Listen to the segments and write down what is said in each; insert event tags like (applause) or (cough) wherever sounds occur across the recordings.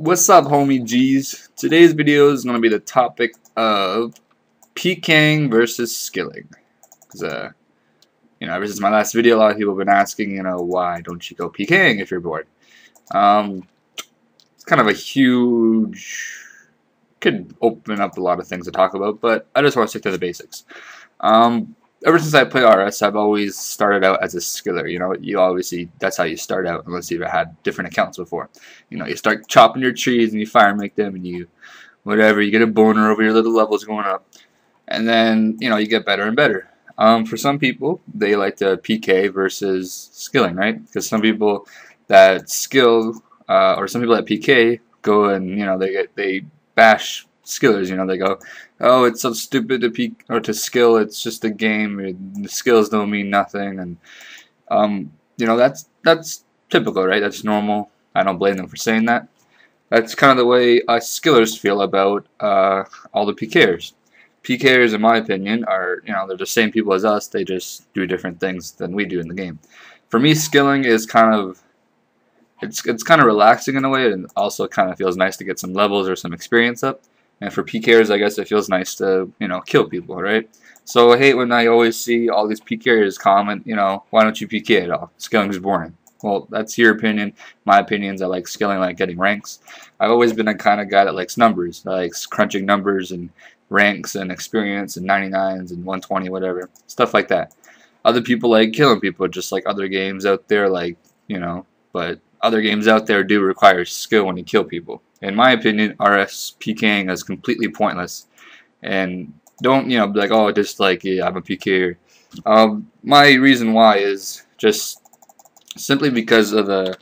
What's up, homie G's? Today's video is going to be the topic of PKing versus skilling. Because, uh, you know, ever since my last video, a lot of people have been asking, you know, why don't you go PKing if you're bored? Um, it's kind of a huge, could open up a lot of things to talk about, but I just want to stick to the basics. Um, ever since I played RS, I've always started out as a skiller. You know, you obviously that's how you start out, unless you've had different accounts before. You know, you start chopping your trees and you fire make them, and you whatever you get a boner over your little levels going up, and then you know you get better and better. Um, for some people, they like to PK versus skilling, right? Because some people that skill uh, or some people that PK go and you know they get they bash skillers. You know, they go, "Oh, it's so stupid to peak or to skill. It's just a game. The skills don't mean nothing." And um, you know, that's that's typical, right? That's normal. I don't blame them for saying that. That's kind of the way us skillers feel about uh, all the PKers. PKers, in my opinion, are you know they're the same people as us. They just do different things than we do in the game. For me, skilling is kind of it's it's kind of relaxing in a way, and also kind of feels nice to get some levels or some experience up. And for PKers, I guess it feels nice to, you know, kill people, right? So I hate when I always see all these PKers comment, you know, why don't you PK at all? Skilling is boring. Well, that's your opinion. My opinion is I like skilling, like getting ranks. I've always been a kind of guy that likes numbers, that likes crunching numbers and ranks and experience and 99s and 120, whatever. Stuff like that. Other people like killing people, just like other games out there, like, you know, but other games out there do require skill when you kill people in my opinion, RS PKing is completely pointless. And don't, you know, be like, oh, just like, yeah, I'm a PKer. Um, my reason why is just simply because of the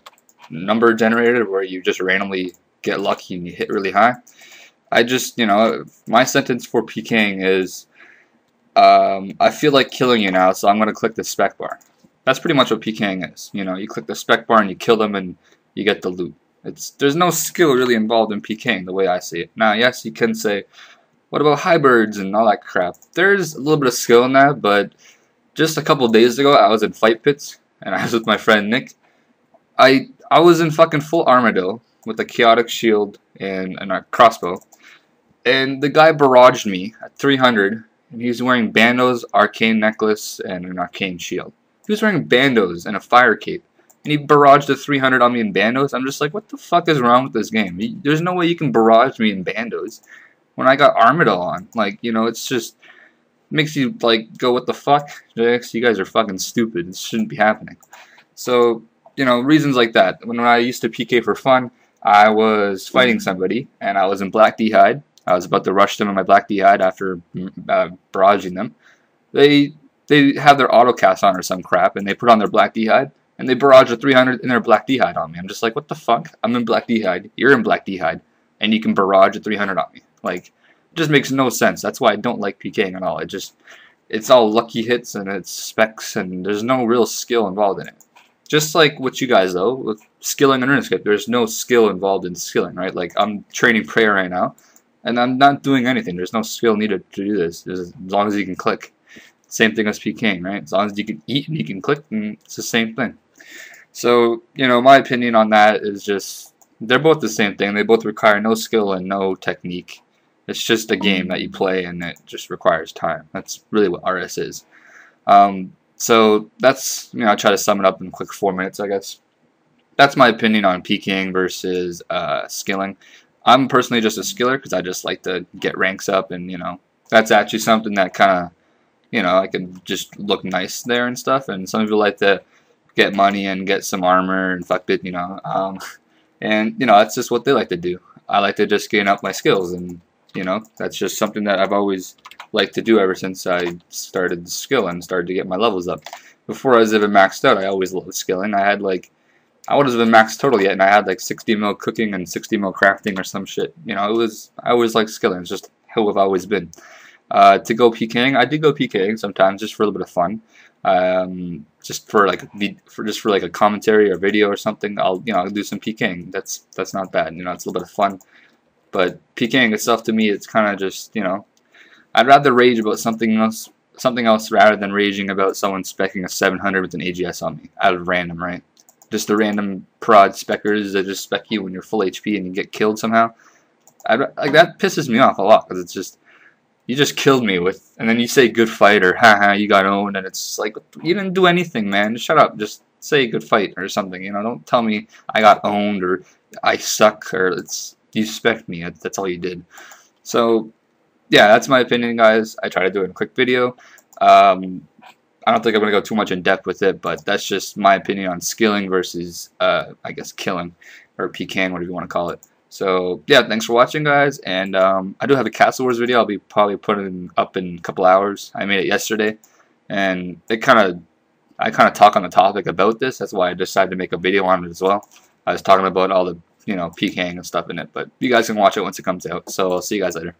number generator where you just randomly get lucky and you hit really high. I just, you know, my sentence for PKing is, um, I feel like killing you now, so I'm going to click the spec bar. That's pretty much what PKing is. You know, you click the spec bar and you kill them and you get the loot. It's There's no skill really involved in PKing the way I see it. Now, yes, you can say, what about hybrids and all that crap? There's a little bit of skill in that, but just a couple days ago, I was in fight pits, and (laughs) I was with my friend Nick. I I was in fucking full Armadyl with a chaotic shield and, and a crossbow, and the guy barraged me at 300, and he's wearing bandos, arcane necklace, and an arcane shield. He was wearing bandos and a fire cape and he barraged a 300 on me in bandos. I'm just like, what the fuck is wrong with this game? There's no way you can barrage me in bandos when I got Armadyl on. Like, you know, it's just makes you like go, what the fuck, Jagex? You guys are fucking stupid. This shouldn't be happening. So, you know, reasons like that. When I used to PK for fun, I was fighting somebody, and I was in Black D'hide. I was about to rush them in my Black D'hide after uh, barraging them. They they have their auto cast on or some crap, and they put on their Black D'hide and they barrage a 300 in their Black D'hide on me. I'm just like, what the fuck? I'm in Black D'hide. You're in Black D'hide, and you can barrage a 300 on me. Like, it just makes no sense. That's why I don't like PKing at all. It just, it's all lucky hits and it's specs, and there's no real skill involved in it. Just like what you guys though, with skilling and RuneScape, there's no skill involved in skilling, right? Like I'm training prayer right now, and I'm not doing anything. There's no skill needed to do this, as long as you can click. Same thing as PKing, right? As long as you can eat and you can click, it's the same thing. So, you know, my opinion on that is just they're both the same thing. They both require no skill and no technique. It's just a game that you play and it just requires time. That's really what RS is. Um, so that's, you know, I try to sum it up in quick four minutes, I guess. That's my opinion on PKing versus uh, skilling. I'm personally just a skiller because I just like to get ranks up and, you know, that's actually something that kind of, you know, I can just look nice there and stuff. And some people like to get money and get some armor and fuck it, you know. Um, (laughs) and you know that's just what they like to do. I like to just gain up my skills, and you know that's just something that I've always liked to do ever since I started skill and started to get my levels up. Before I was even maxed out, I always loved skilling. I had like I wasn't even maxed total yet, and I had like 60 mil cooking and 60 mil crafting or some shit. You know, it was I always liked skilling. It's just who I've always been. Uh, to go PKing, I did go PKing sometimes just for a little bit of fun um, just for like for just for like a commentary or video or something, I'll you know I'll do some PKing. That's that's not bad. You know, it's a little bit of fun. But PKing itself to me, it's kind of just you know, I'd rather rage about something else something else rather than raging about someone specking a 700 with an AGS on me out of random, right? just the random prod speckers that just spec you when you're full HP and you get killed somehow. I, like that pisses me off a lot because it's just you just killed me with, and then you say good fight or haha you got owned, and it's like you didn't do anything, man. Shut up. Just say good fight or something. You know, don't tell me I got owned or I suck or it's you spec me. That's all you did. So yeah, that's my opinion, guys. I try to do it in a quick video. Um, I don't think I'm going to go too much in depth with it, but that's just my opinion on skilling versus, uh, I guess, killing, or PKing, whatever you want to call it. So, yeah, thanks for watching, guys, and um, I do have a Castle Wars video I'll be probably putting up in a couple hours. I made it yesterday, and it kind of, I kind of talk on the topic about this. That's why I decided to make a video on it as well. I was talking about all the, you know, PKing and stuff in it, but you guys can watch it once it comes out. So, I'll see you guys later.